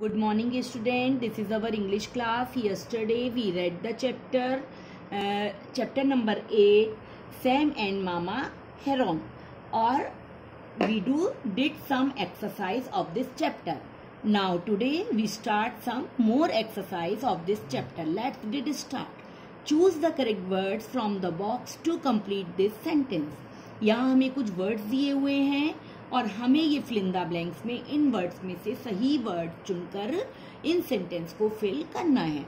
Good morning student this is our English class yesterday we read the chapter chapter number eight Sam and mama heron और we do did some exercise of this chapter now today we start some more exercise of this chapter let's did start choose the correct words from the box to complete this sentence यहाँ हमें कुछ words दिए हुए हैं. और हमें ये fill in the blanks में, इन वर्ड्स में से सही वर्ड चुनकर इन सेंटेंस को फिल करना है।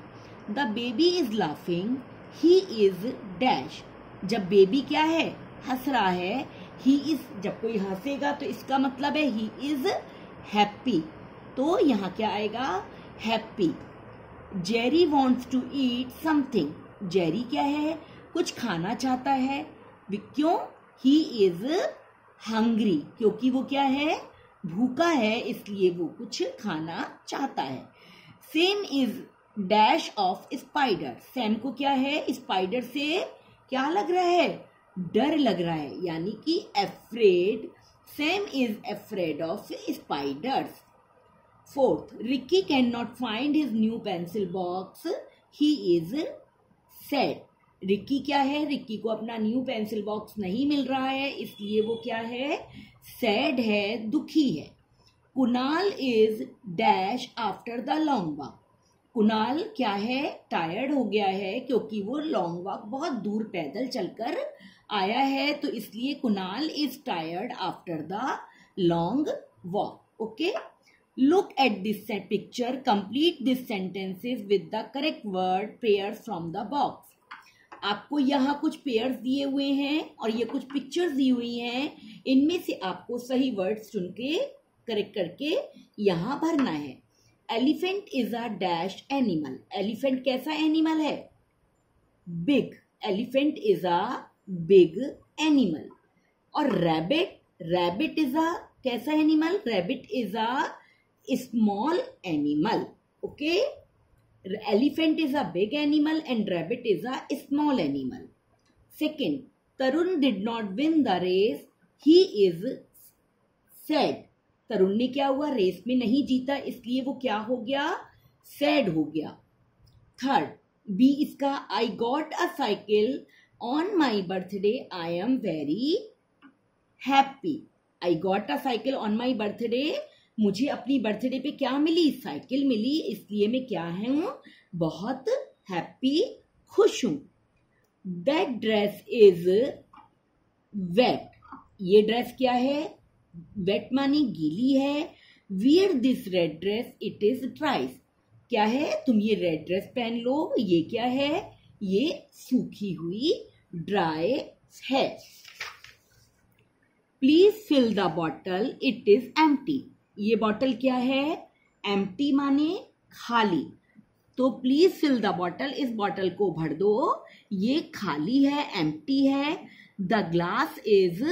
The baby is laughing he is dash जब बेबी क्या है? हंस रहा है। ही इज़ जब कोई हंसेगा तो इसका मतलब है ही इज़ हैप्पी तो यहाँ क्या आएगा? Happy Jerry wants to eat something Jerry क्या है? कुछ खाना चाहता है। क्यों? ही इज़ हंग्री क्योंकि वो क्या है? भूखा है, इसलिए वो कुछ खाना चाहता है। Sam is dash of spider Sam को क्या है? स्पाइडर से क्या लग रहा है? डर लग रहा है, यानी कि afraid Sam is afraid of spiders fourth Ricky can not find his new pencil box he is sad Ricky क्या है? रिक्की को अपना न्यू पेंसिल बॉक्स नहीं मिल रहा है, इसलिए वो क्या है? सैड है, दुखी है। Kunal is dash after the long walk Kunal क्या है? टायर्ड हो गया है, क्योंकि वो लॉन्ग वॉक बहुत दूर पैदल चलकर आया है तो इसलिए Kunal is tired after the long walk okay look at this picture complete this sentences with the correct word pair from the box आपको यहाँ कुछ पेयर्स दिए हुए हैं और ये कुछ पिक्चर्स दी हुई हैं। इनमें से आपको सही वर्ड्स चुन के करेक्ट करके यहाँ भरना है। Elephant is a dash animal elephant कैसा एनिमल है? Big elephant is a big animal और रैबिट रैबिट इज़ अ कैसा animal rabbit is a small animal okay elephant is a big animal and rabbit is a small animal. Second, Tarun did not win the race. He is sad. Tarun ने क्या हुआ race में नहीं जीता इसलिए वो क्या हो गया सैड हो गया थर्ड बी इसका I got a cycle on my birthday I am very happy I got a cycle on my birthday मुझे अपनी बर्थडे पे क्या मिली? साइकिल मिली, इसलिए मैं क्या है हूँ? बहुत हैप्पी खुश हूँ। दैट ड्रेस इज़ वेट ये ड्रेस क्या है? वेट मानी गीली है। Wear this red dress it is dry क्या है? तुम ये रेड ड्रेस पहन लो। ये क्या है? ये सूखी हुई ड्राई है। Please fill the bottle it is empty ये बॉटल क्या है? एम्प्टी माने खाली। तो प्लीज़ फिल द बॉटल इस बॉटल को भर दो। ये खाली है एम्प्टी है। द ग्लास इज़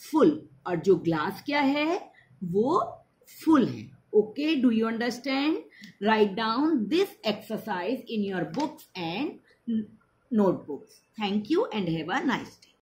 फुल और जो ग्लास क्या है, वो फुल है। Okay do you understand write down this exercise in your books and notebooks thank you and have a nice day